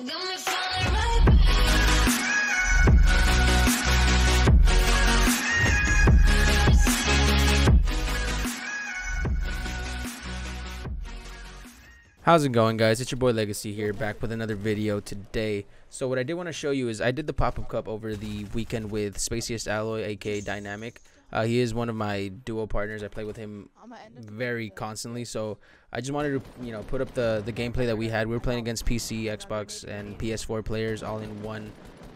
How's it going guys? It's your boy Legacy here back with another video today. So what I did want to show you is I did the pop-up cup over the weekend with Spaciest Alloy aka Dynamic. Uh, he is one of my duo partners. I play with him very constantly. So I just wanted to you know put up the the gameplay that we had. We were playing against PC, Xbox, and PS4 players all in one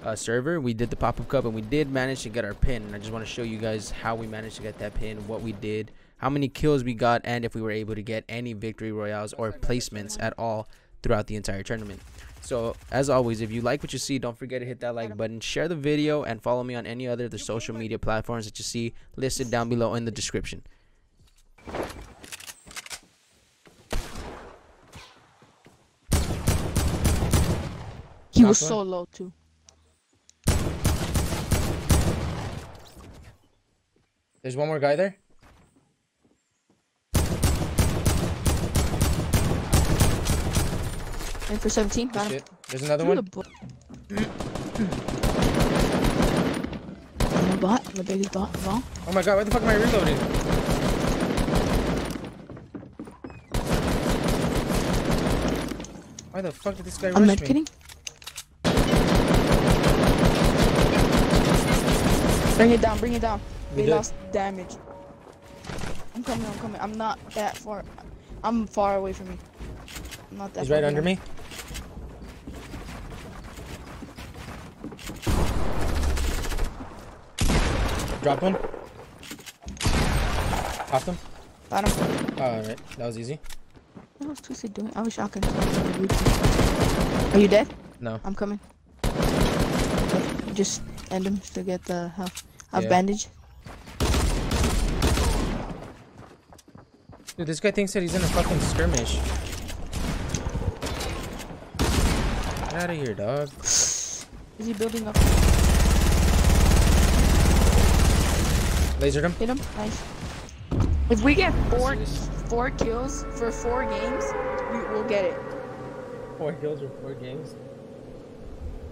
uh, server. We did the pop-up cup and we did manage to get our pin. And I just want to show you guys how we managed to get that pin, what we did, how many kills we got, and if we were able to get any victory royales or placements at all throughout the entire tournament. So as always, if you like what you see, don't forget to hit that like button, share the video, and follow me on any other of the social media platforms that you see listed down below in the description. He was so low too. There's one more guy there. And for 17, got him. There's another Through one. I'm a bot. I'm the biggest bot of all. Oh my god, why the fuck am I reloading? Why the fuck did this guy I'm rush me? kidding. Bring it down, bring it down. We We lost damage. I'm coming, I'm coming. I'm not that far. I'm far away from you. I'm not that He's right under me. Dropped one. Popped him. Got him. Alright, that was easy. What was Twisted doing? I was shocking. Are you dead? No. I'm coming. Just end him to get the health. I have Yeah. bandage. Dude, this guy thinks that he's in a fucking skirmish. Get out of here, dog. Is he building up? Lasered him. Hit him. Nice. If we get four four kills for four games, we will get it. Four kills or four games.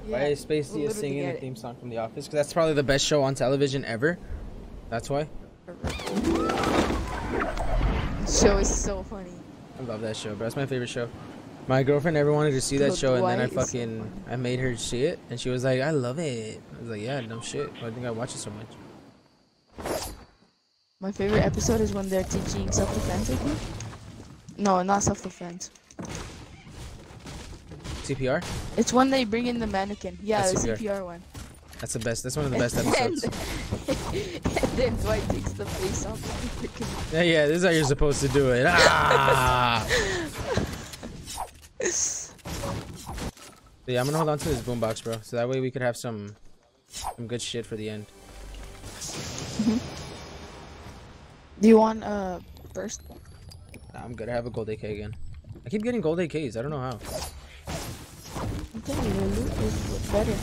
Why Yeah, is Spacey we'll is singing literally the theme song from The Office? Because that's probably the best show on television ever. That's why. Show is so funny. I love that show, bro. That's my favorite show. My girlfriend never wanted to see that Dude, show, and then I Dwight is so fucking. I made her see it, and she was like, "I love it." I was like, "Yeah, no shit. I think I watch it so much." My favorite episode is when they're teaching self-defense. I think. No, not self-defense. CPR. It's when they bring in the mannequin. Yeah, That's the CPR. CPR one. That's the best. That's one of the best episodes. and then Dwight takes the face off. Yeah, yeah. This is how you're supposed to do it. Ah. Yeah, I'm gonna hold on to this boombox, bro. So that way we could have some some good shit for the end. Do you want uh burst? Nah, I'm good. I have a gold AK again. I keep getting gold AKs. I don't know how. I'm telling you, loot is better.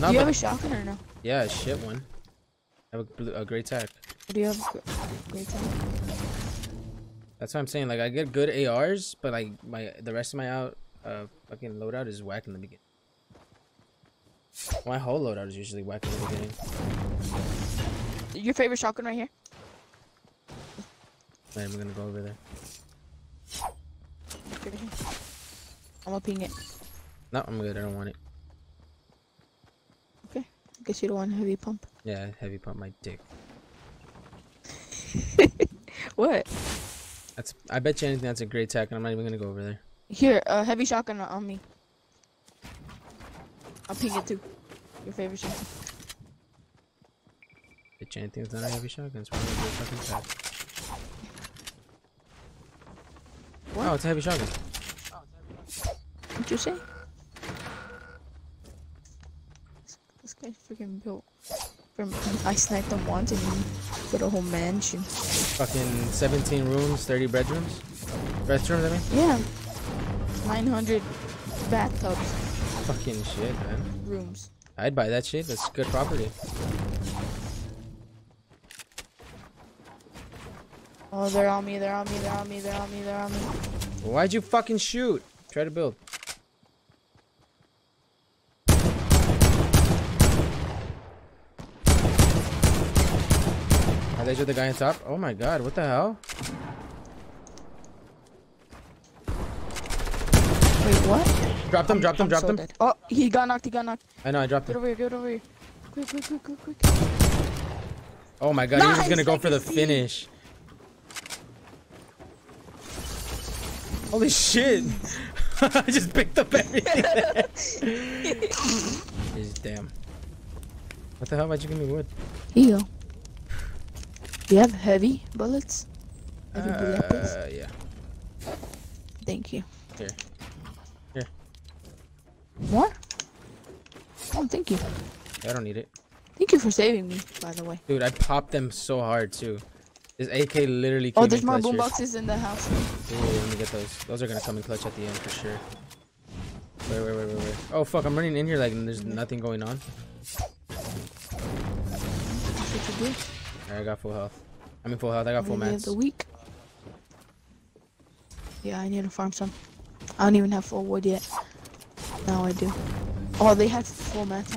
No, do you have a shotgun or no? yeah, a shit one. I have a, blue, a great tack. Do you have a great time? That's what I'm saying. Like I get good ARs, but like my the rest of my out uh fucking loadout is whack in the beginning. My whole loadout is usually whack in the beginning. Your favorite shotgun right here? Man, I'm gonna go over there. I'm gonna ping it. No, I'm good. I don't want it. Okay, I guess you don't want heavy pump. Yeah, heavy pump my dick. What? That's. I bet you anything that's a great tack, and I'm not even gonna go over there. Here, uh, heavy shotgun on me. I'll ping it too. Your favorite shotgun. Bet you anything that's not a heavy shotgun. It's probably a fucking. What? Oh, it's a heavy shotgun. What'd you say? This, this guy's freaking built. From I sniped him once and he put a whole mansion. Fucking 17 rooms, 30 bedrooms. Restrooms, I mean. Yeah. 900 bathtubs, Fucking shit, man. rooms. I'd buy that shit. That's good property. Oh, they're on me, they're on me, they're on me, they're on me, they're on me. Why'd you fucking shoot? Try to build. Are they just the guy on top? Oh my god, what the hell? Wait, what? Drop them, drop them, drop so them. Dead. Oh, he got knocked, he got knocked. I know, I dropped him. Get over here, get over here. Quick, quick, quick, quick, quick. Oh my god, nice, he gonna go for the finish. Holy shit! I just picked up everything. Jeez, damn. What the hell? Why'd you give me wood? Here you go. Do you have heavy bullets? Heavy bullets? Uh, yeah. Thank you. Here. Here. More? Oh, thank you. I don't need it. Thank you for saving me, by the way. Dude, I popped them so hard too. This AK literally Oh, there's more boomboxes in the house. Ooh, let me get those. Those are gonna come in clutch at the end for sure. Wait, wait, wait, wait, wait. Oh fuck, I'm running in here like there's nothing going on. That's what you do. Alright, I got full health. I'm in full health, I got full mats. the week. Yeah, I need to farm some. I don't even have full wood yet. Now I do. Oh, they have full mats.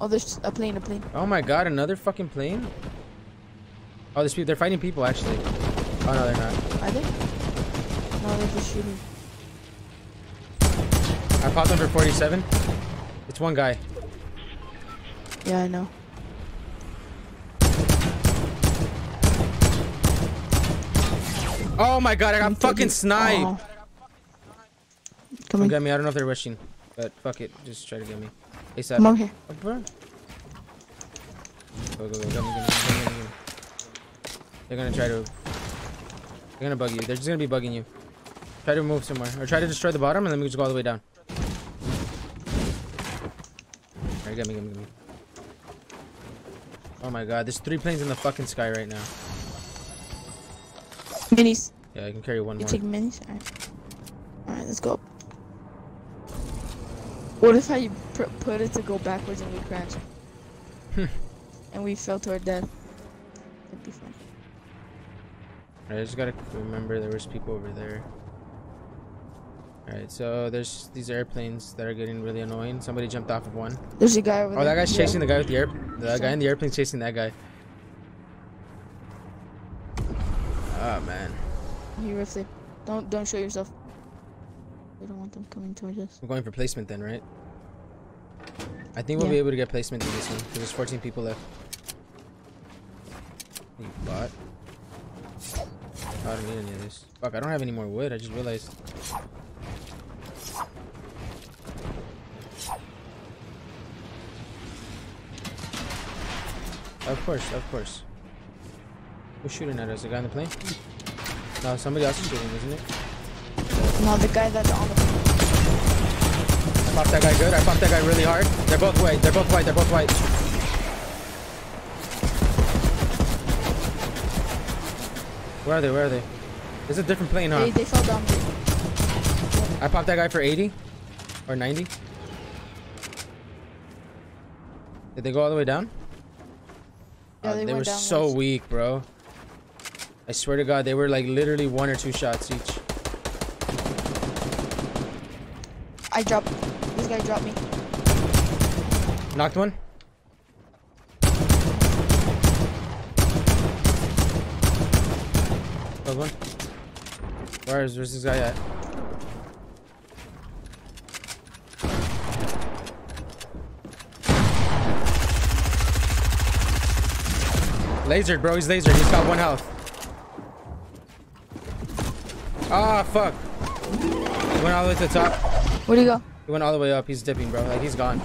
Oh, there's a plane, a plane. Oh my god, another fucking plane? Oh, there's people, they're fighting people actually. Oh no, they're not. Are they? No, they're just shooting. I popped them for 47. It's one guy. Yeah, I know. Oh my god, I got fucking sniped. Oh. Come on, get me, I don't know if they're rushing. But fuck it, just try to get me. ASAP. come over here. Oh. Go, go, go. Get me, get me, get me. They're gonna try to. They're gonna bug you. They're just gonna be bugging you. Try to move somewhere. Or try to destroy the bottom and then we just go all the way down. Alright, get me, get me, get me. Oh my god, there's three planes in the fucking sky right now. Minis. Yeah, I can carry one You more. take minis? Alright. Alright, let's go. What if I put it to go backwards and we crash? Hmm. and we fell to our death. That'd be fun. I just gotta remember there was people over there. Alright, so there's these airplanes that are getting really annoying. Somebody jumped off of one. There's a guy over Oh, there. that guy's Yeah. chasing the guy with the air. The guy in the airplane's chasing that guy. Oh man, He riffed it. Don't don't show yourself. We don't want them coming towards us. I'm going for placement then, right? I think we'll be able to get placement in this one because there's 14 people left. You bot. I don't need any of this. Fuck, I don't have any more wood. I just realized. Of course, of course. Who's shooting at us? The guy on the plane? No, somebody else is shooting, isn't it? No, the guy that's on the. Plane. I popped that guy good. I popped that guy really hard. They're both white. They're both white. They're both white. Where are they? Where are they? There's a different plane, huh? They, they fell down. I popped that guy for 80 or 90. Did they go all the way down? Yeah, Uh, they they were down so weak, bro. I swear to God, they were like literally one or two shots each. I dropped. This guy dropped me. Knocked one. Killed one. Where is where's this guy at? Lasered, bro. He's lasered. He's got one health. Ah, fuck. He went all the way to the top. Where'd he go? He went all the way up. He's dipping, bro. Like he's gone.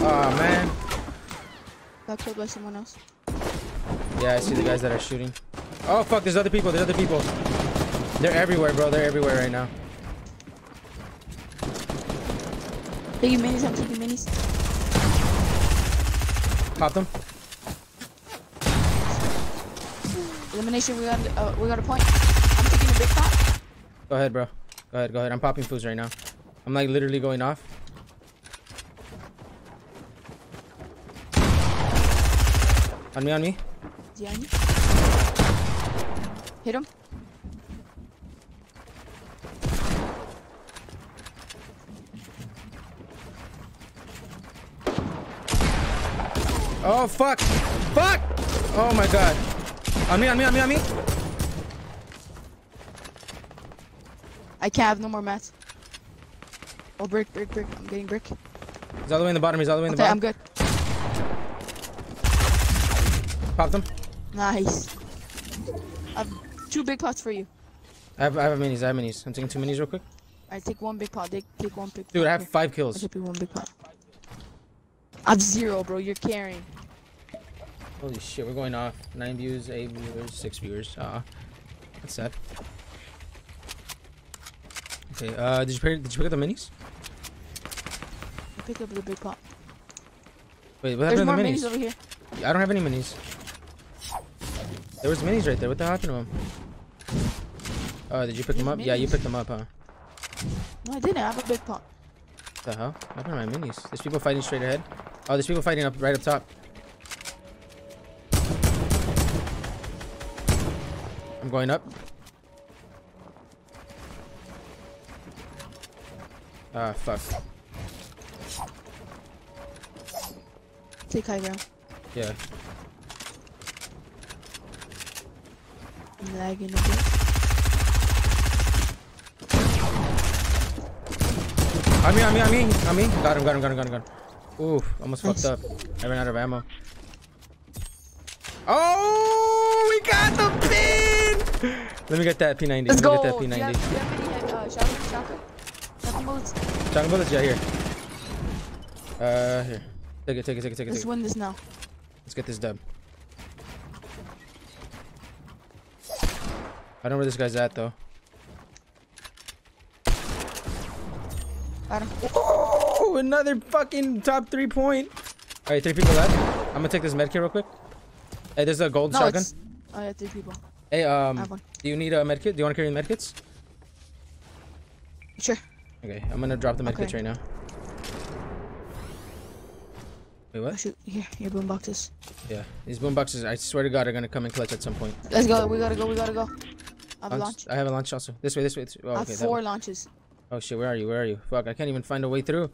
Oh man. Got killed by someone else. Yeah, I see the guys that are shooting. Oh fuck, there's other people. There's other people. They're everywhere, bro. They're everywhere right now. Taking minis. I'm taking minis. Pop them. Elimination. We got. Uh, we got a point. I'm taking a big pot. Go ahead, bro. Go ahead, go ahead. I'm popping foods right now. I'm like literally going off. On me, on me. He on you? Hit him. Oh fuck! Fuck! Oh my god. On me, on me, on me, on me. I can't have no more mats. Oh, brick, brick, brick. I'm getting brick. He's all the way in the bottom. He's all the way in the Okay, I'm good. Popped him. Nice. I have two big pots for you. I have, I have minis. I have minis. I'm taking two minis real quick. I take one big pot. Take, take one big. Dude, I have five kills. take one big pot. I have zero, bro. You're carrying. Holy shit, we're going off. Nine views, eight viewers, six viewers. Ah, that's sad. Okay, uh, did you pick, did you pick up the minis? I pick up the big pot. Wait, what There's happened to the minis minis? over here. I don't have any minis. There was minis right there. What the happened to them? Oh, did you pick them up? Yeah, you picked them up, huh? No, I didn't. I have a big pot. What the hell? What happened to my minis? There's people fighting straight ahead. Oh, there's people fighting up right up top. I'm going up. Ah, fuck. Take high ground. Yeah. I'm lagging a bit. On me, on me, on me, on me. Got him, got him, got him, got him, got him. Oof, almost Nice. fucked up. I ran out of ammo. Oh, we got the pin! Let me get that P90. Let's Let me go. get that Do you have, do you have any uh, shotgun? Shotgun? Shotgun bullets? Shotgun bullets, yeah, here. Uh, here. Take it, take it, take it, take it, Let's take it. win this now. Let's get this dub. I don't know where this guy's at, though. Got him. Oh, another fucking top three point. All right, three people left. I'm gonna take this medkit real quick. Hey, there's a gold No, shotgun. it's. Oh, yeah, three people. Hey, um, do you need a medkit? Do you want to carry the medkits? Sure. Okay, I'm gonna drop the medkits Okay. right now. Wait, Oh, what? shoot. Here, here, boom boxes. Yeah, these boom boxes. I swear to God, are gonna come in clutch at some point. Let's go. We gotta go. We gotta go. I have a Launch-. I have a launch also. This way, this way. This way. Oh, I okay, have four launches. Oh shit, where are you? Where are you? Fuck, I can't even find a way through.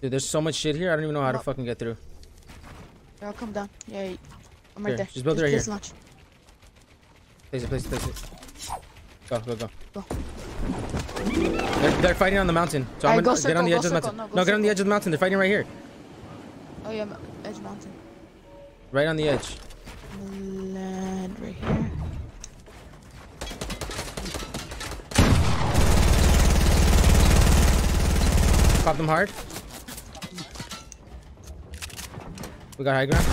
Dude, there's so much shit here. I don't even know how to fucking get through. I'll come down. Yeah. I'm right Here, there. just build it right here. launch. Place it, place it, place it. Go, go, go. Go. They're, they're fighting on the mountain. So I'm gonna go get on the edge of the mountain. no, No, get on the edge of the mountain. They're fighting right here. Oh yeah, Edge Mountain. Right on the edge. Mm. Right here. Pop them hard. We got high ground.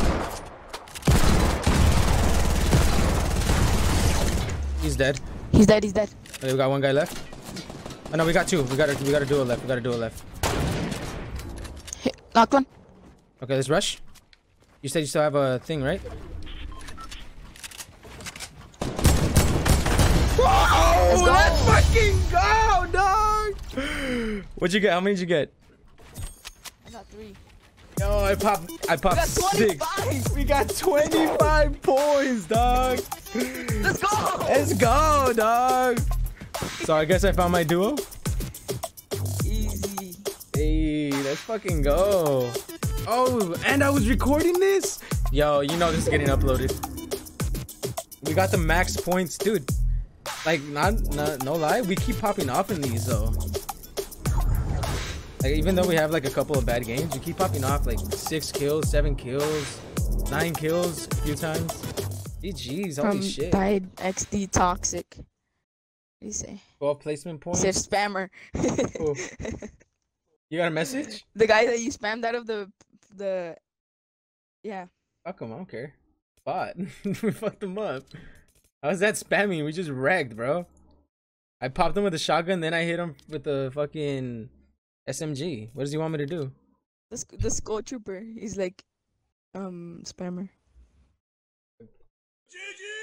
He's dead. He's dead. He's dead. Okay, we got one guy left. Oh no, we got two. We got to we got a do a left. We got a do a left. Hit. Knocked one. Okay, let's rush. You said you still have a thing, right? Let's go. Let's fucking go, dog! What'd you get? How many did you get? I got three. Yo, I popped. I popped got six. 25. We got 25 points, dog. Let's go. Let's go, dog. So I guess I found my duo. Easy. Hey, let's fucking go. Oh, and I was recording this? Yo, you know this is getting uploaded. We got the max points, dude. Like, not, not no lie, we keep popping off in these though. Like, even though we have like a couple of bad games, we keep popping off like six kills, seven kills, nine kills a few times. GG's, holy From shit. Died XD Toxic. What do you say? 12 placement points. Safe spammer. Cool. You got a message? the guy that you spammed out of the the yeah. Fuck him, I don't care. Spot. we fucked him up. How's that spamming? We just wrecked, bro. I popped him with a shotgun, then I hit him with the fucking SMG. What does he want me to do? The sc- the skull trooper. He's like um spammer. GG!